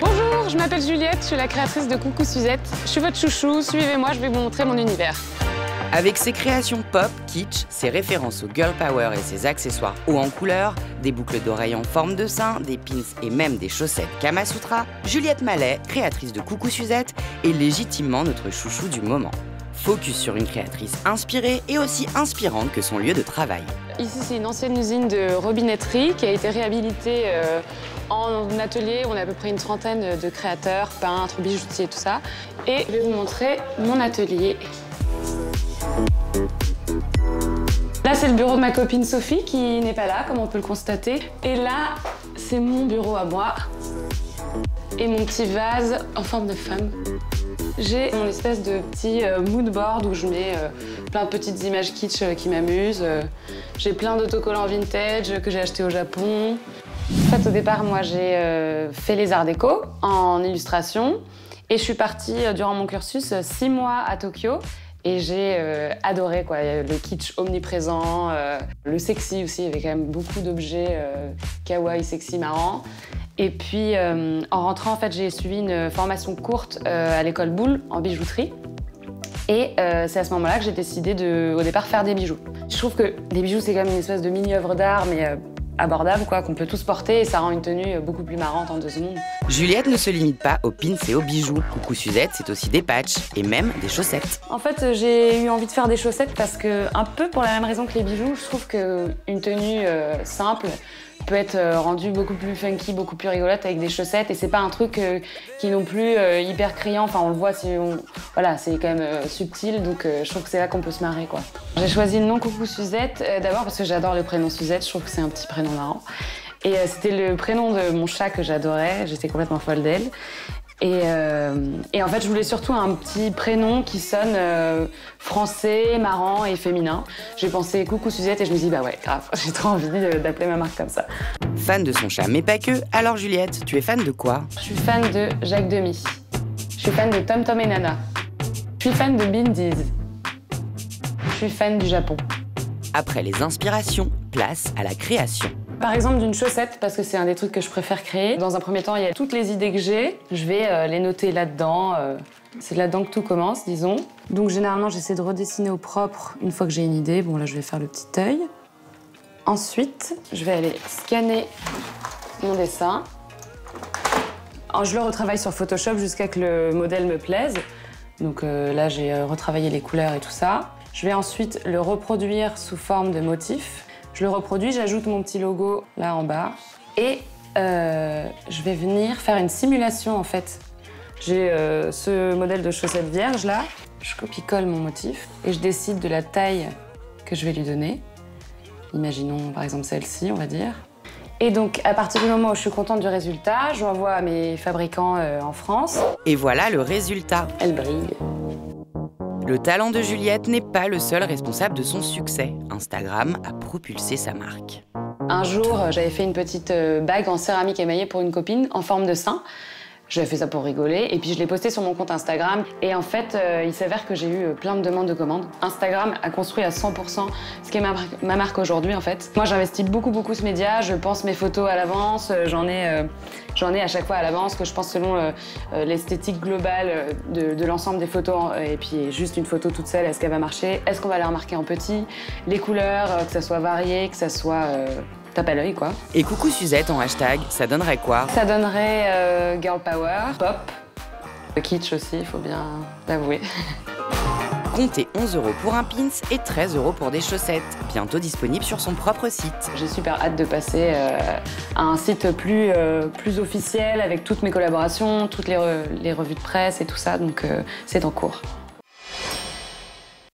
Bonjour, je m'appelle Juliette, je suis la créatrice de Coucou Suzette. Je suis votre chouchou, suivez-moi, je vais vous montrer mon univers. Avec ses créations pop, kitsch, ses références au girl power et ses accessoires hauts en couleur, des boucles d'oreilles en forme de sein, des pins et même des chaussettes Kamasutra, Juliette Mallet, créatrice de Coucou Suzette, est légitimement notre chouchou du moment. Focus sur une créatrice inspirée et aussi inspirante que son lieu de travail. Ici, c'est une ancienne usine de robinetterie qui a été réhabilitée euh, en atelier. On a à peu près une trentaine de créateurs, peintres, bijoutiers, tout ça. Et je vais vous montrer mon atelier. Là, c'est le bureau de ma copine Sophie qui n'est pas là, comme on peut le constater. Et là, c'est mon bureau à moi. Et mon petit vase en forme de femme. J'ai mon espèce de petit euh, mood board où je mets euh, plein de petites images kitsch euh, qui m'amusent. J'ai plein d'autocollants vintage que j'ai achetés au Japon. En fait, au départ, moi, j'ai fait les arts déco en illustration. Et je suis partie durant mon cursus six mois à Tokyo. Et j'ai euh, adoré quoi, le kitsch omniprésent, euh, le sexy aussi, il y avait quand même beaucoup d'objets euh, kawaii, sexy, marrants. Et puis en rentrant, en fait, j'ai suivi une formation courte à l'école Boulle en bijouterie. Et c'est à ce moment-là que j'ai décidé de, au départ, faire des bijoux. Je trouve que les bijoux, c'est quand même une espèce de mini-œuvre d'art, mais abordable, quoi, qu'on peut tous porter et ça rend une tenue beaucoup plus marrante en deux secondes. Juliette ne se limite pas aux pins et aux bijoux. Coucou Suzette, c'est aussi des patchs et même des chaussettes. En fait, euh, j'ai eu envie de faire des chaussettes parce que, un peu pour la même raison que les bijoux, je trouve qu'une tenue euh, simple peut être euh, rendue beaucoup plus funky, beaucoup plus rigolote avec des chaussettes. Et c'est pas un truc euh, qui est non plus euh, hyper criant. Enfin, on le voit si on. Voilà, c'est quand même euh, subtil. Donc, euh, je trouve que c'est là qu'on peut se marrer, quoi. J'ai choisi le nom Coucou Suzette euh, d'abord parce que j'adore le prénom Suzette. Je trouve que c'est un petit prénom marrant. Et c'était le prénom de mon chat que j'adorais. J'étais complètement folle d'elle. Et, euh, et en fait, je voulais surtout un petit prénom qui sonne euh, français, marrant et féminin. J'ai pensé coucou Suzette et je me dis bah ouais, grave, j'ai trop envie d'appeler ma marque comme ça. Fan de son chat, mais pas que. Alors Juliette, tu es fan de quoi? Je suis fan de Jacques Demy. Je suis fan de Tom Tom et Nana. Je suis fan de Bindies. Je suis fan du Japon. Après les inspirations, place à la création. Par exemple d'une chaussette, parce que c'est un des trucs que je préfère créer. Dans un premier temps, il y a toutes les idées que j'ai. Je vais euh, les noter là-dedans. euh, c'est là-dedans que tout commence, disons. Donc généralement, j'essaie de redessiner au propre une fois que j'ai une idée. Bon, là, je vais faire le petit œil. Ensuite, je vais aller scanner mon dessin. Alors, Je le retravaille sur Photoshop jusqu'à que le modèle me plaise. Donc euh, là, j'ai euh, retravaillé les couleurs et tout ça. Je vais ensuite le reproduire sous forme de motif. Je le reproduis, j'ajoute mon petit logo là en bas. Et euh, je vais venir faire une simulation en fait. J'ai ce modèle de chaussette vierge là. Je copie-colle mon motif et je décide de la taille que je vais lui donner. Imaginons par exemple celle-ci, on va dire. Et donc, à partir du moment où je suis contente du résultat, je l'envoie à mes fabricants euh, en France. Et voilà le résultat. Elle brille. Le talent de Juliette n'est pas le seul responsable de son succès. Instagram a propulsé sa marque. Un jour, j'avais fait une petite euh, bague en céramique émaillée pour une copine en forme de sein. J'avais fait ça pour rigoler et puis je l'ai posté sur mon compte Instagram. Et en fait, euh, il s'avère que j'ai eu euh, plein de demandes de commandes. Instagram a construit à 100% ce ma, mar- ma marque aujourd'hui en fait. Moi, j'investis beaucoup beaucoup ce média. Je pense mes photos à l'avance. Euh, J'en ai, ai à chaque fois à l'avance que je pense selon l'esthétique globale de, l'ensemble des photos. Et puis juste une photo toute seule, est-ce qu'elle va marcher? Est-ce qu'on va la remarquer en petit? Les couleurs, que ça soit varié, que ça soit tape à l'œil quoi. Et coucou Suzette en hashtag, ça donnerait quoi? Ça donnerait euh, girl power, pop, kitsch aussi, il faut bien l'avouer. Comptez 11 euros pour un pins et 13 euros pour des chaussettes. Bientôt disponible sur son propre site. J'ai super hâte de passer euh, à un site plus, euh, plus officiel avec toutes mes collaborations, toutes les, re- les revues de presse et tout ça, donc euh, c'est en cours.